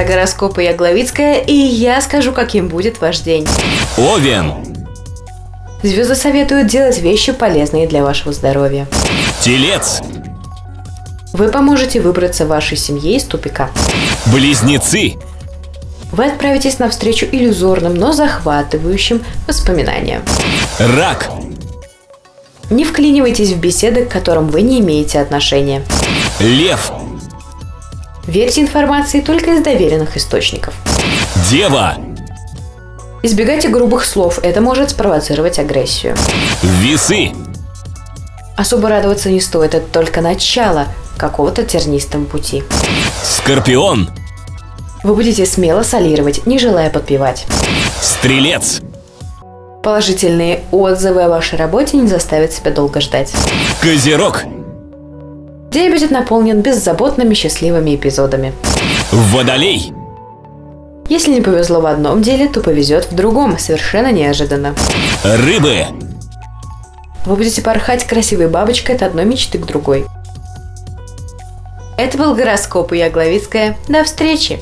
это гороскопы Ягловицкая, и я скажу, каким будет ваш день. Овен. Звезды советуют делать вещи полезные для вашего здоровья. Телец. Вы поможете выбраться вашей семье из тупика. Близнецы. Вы отправитесь навстречу иллюзорным, но захватывающим воспоминаниям. Рак. Не вклинивайтесь в беседы, к которым вы не имеете отношения. Лев. Верьте информации только из доверенных источников. Дева. Избегайте грубых слов, это может спровоцировать агрессию. Весы. Особо радоваться не стоит, это только начало какого-то тернистого пути. Скорпион. Вы будете смело солировать, не желая подпевать. Стрелец. Положительные отзывы о вашей работе не заставят себя долго ждать. Козерог. День будет наполнен беззаботными счастливыми эпизодами. Водолей. Если не повезло в одном деле, то повезет в другом, совершенно неожиданно. Рыбы. Вы будете порхать красивой бабочкой от одной мечты к другой. Это был гороскоп и я Главицкая. До встречи!